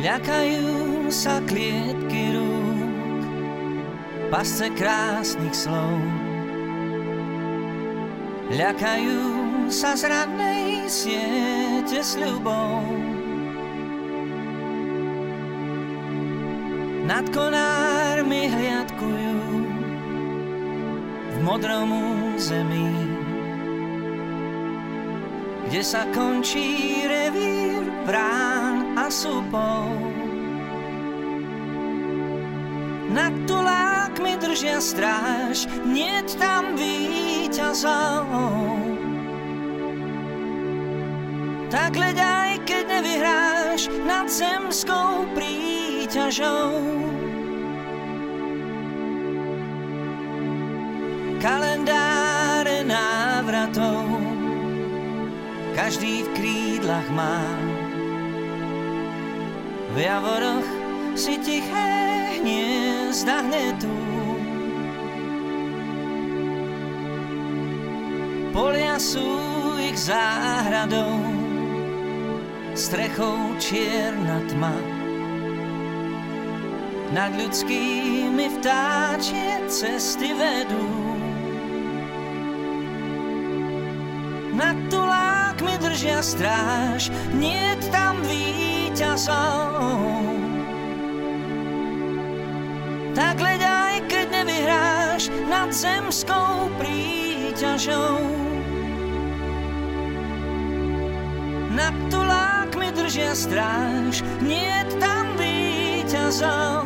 ľakajú sa klietky rúk, pasce krásnych slov. Ľakajú sa z radnej siete ľubou. Nad konármi hliadkujú v modrom zemi, kde sa končí revír brán a súpov. Nad tulákmi držia stráž, nie tam víťazov. Tak hľad aj keď nevyhráš nad zemskou príťažou. Kalendáre návratov každý v krídlach má. V javoroch si tiché hniezda tu. Polia sú ich záhradou, strechou čierna tma. Nad ľudskými vtáčie cesty vedú. Nad tulákmi držia stráž, nie tam víťazov. Tak hľad aj keď nevyhráš nad zemskou príťažou. Nad tulákmi držia stráž, nie tam víťazov.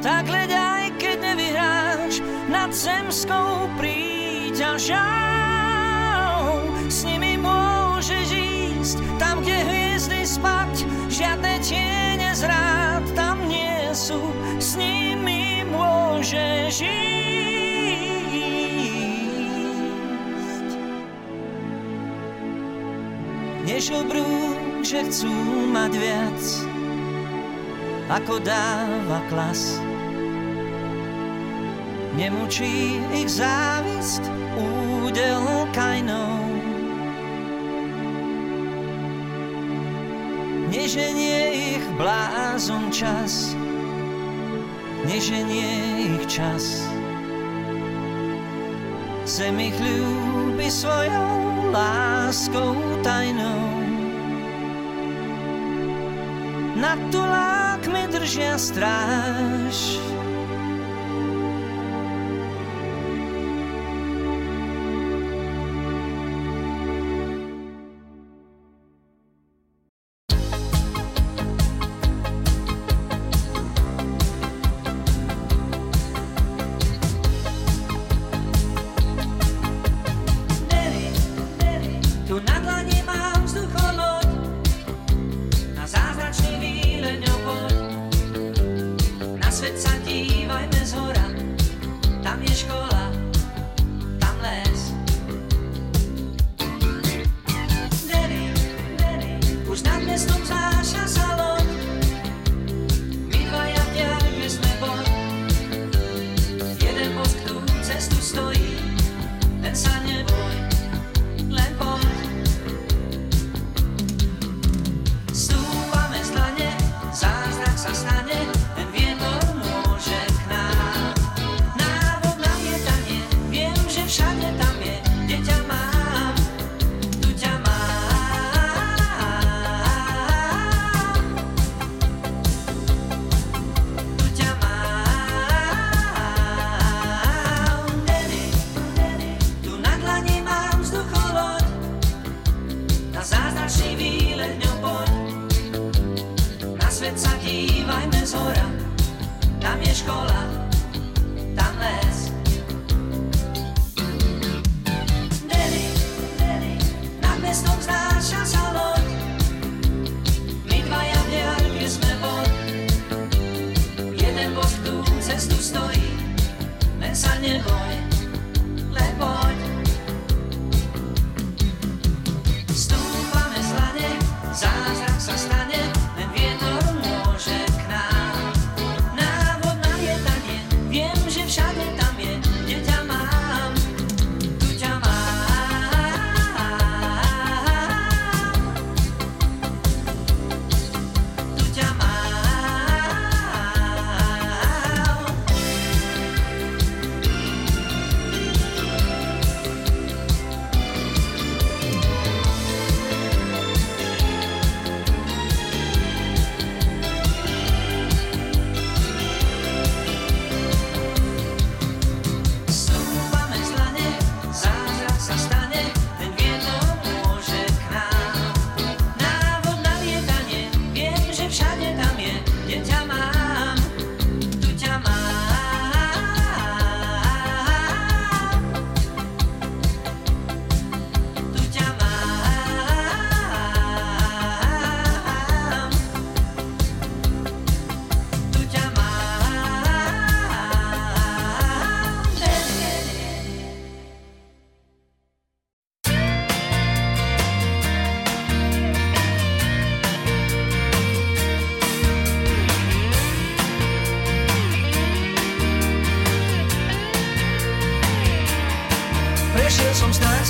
Tak hľad aj keď nevyhráš nad zemskou príťažou. Než obrúk, že chcú mať viac, ako dáva klas. Nemučí ich závisť údel kajnou. Neženie ich blázon čas, neženie ich čas. Zem ich ľúbi svojou láskou tajnou. Nad tulákmi držia stráž, svet sa dívajme z hora, tam je škola, dívajme z hora, tam je škola, tam les. Derry, Derry, nad mestom znáša sa loď, my dvaja v diaľke sme bod. Jeden bosk tú cestu stojí, len sa neboj, len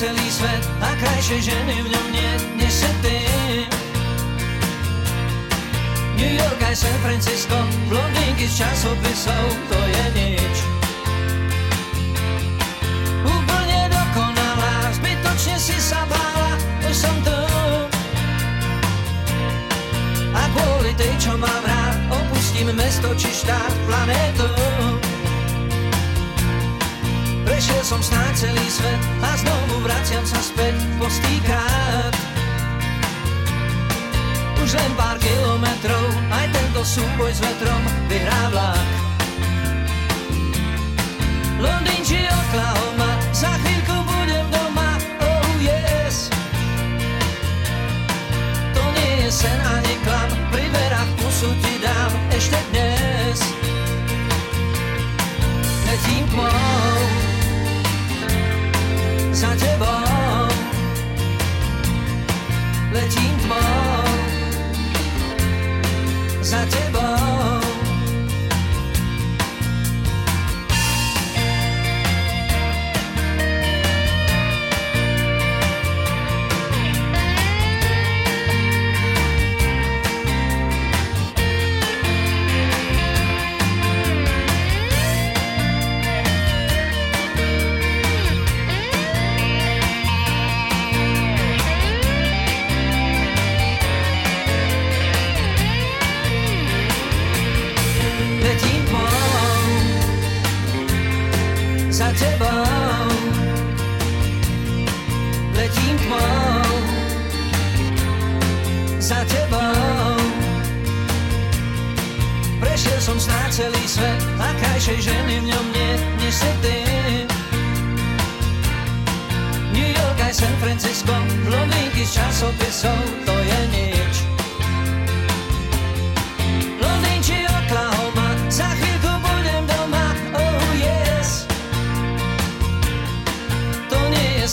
celý svet a krajšej ženy v ňom nie, než si ty. New York aj San Francisco, blondinky z časopisov, to je nič. Úplne dokonalá, zbytočne si sa bála, už som tu. A kvôli tej, čo mám rád, opustím mesto či štát, planétu. Prešiel som snáď celý svet a znovu vraciam sa späť po stýkrát. Už len pár kilometrov, aj tento súboj s vetrom vyhrá vlak. Londýn či Oklahoma, za chvíľku budem doma, oh yes. To nie je sen ani klam, pri dverách pusu ti dám ešte dnes. Letím tmou, za tebou. Letím tmou, za nie, než si ty. New York aj San Francisco, blondinky z časopisov, to je nič. Londýn Oklahoma, za chvíľku budem doma, oh yes. To nie je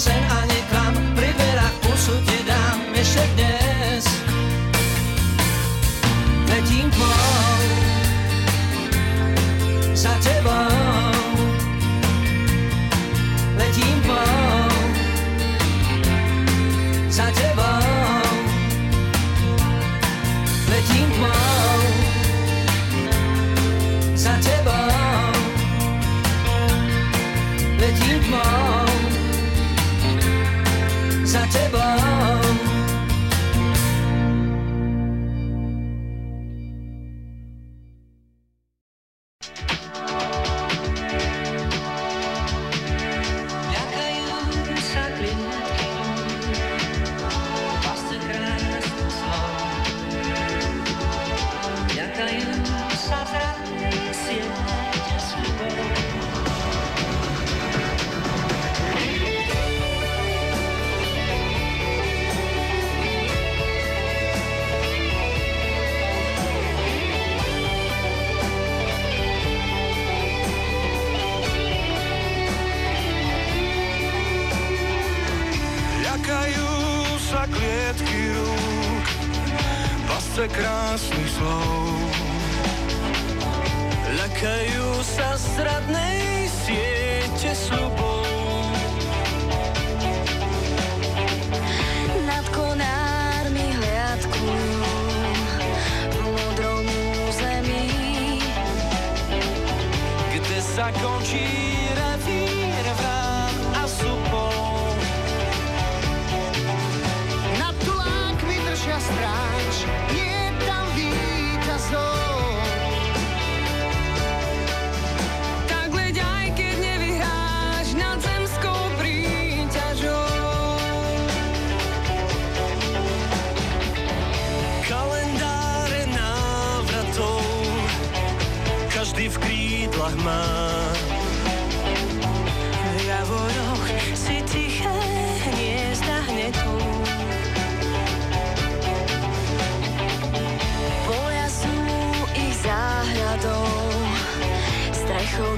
končí revír vrát a supov. Nad tulákmi držia stráž, nie tam návratov, každý v krídlach má.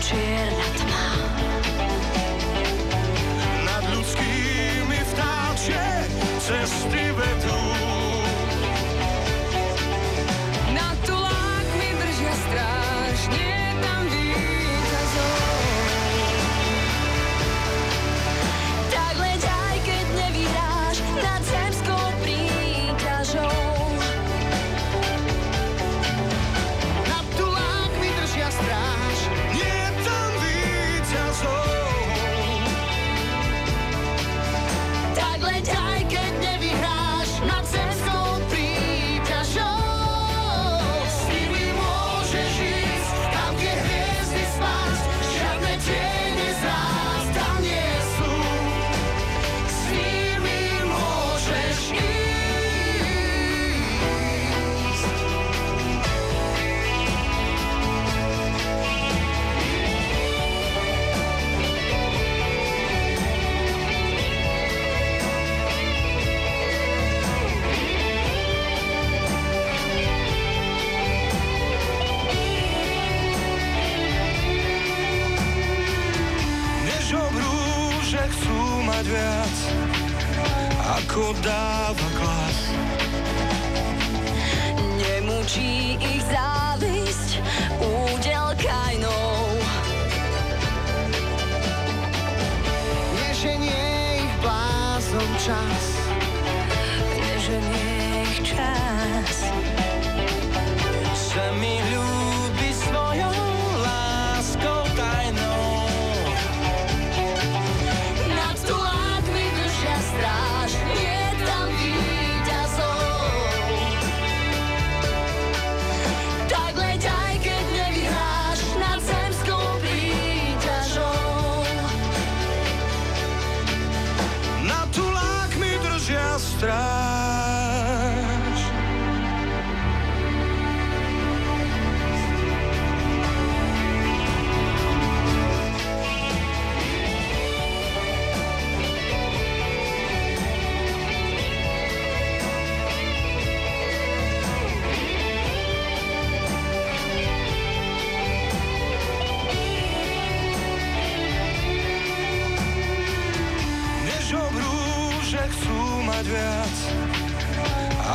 Strechou čierna tma. Nad ľudskými vtáčie cesty dať viac, ako dáva klas. Nemučí ich závisť údel kajnou. Nešenie ich blázom čas,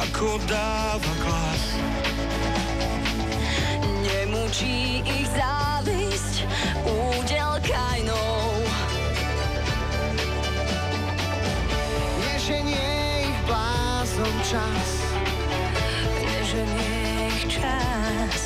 ako dáva klas. Nemučí ich závisť údel kajnou. Neženie ich blázom čas. Neženie ich čas.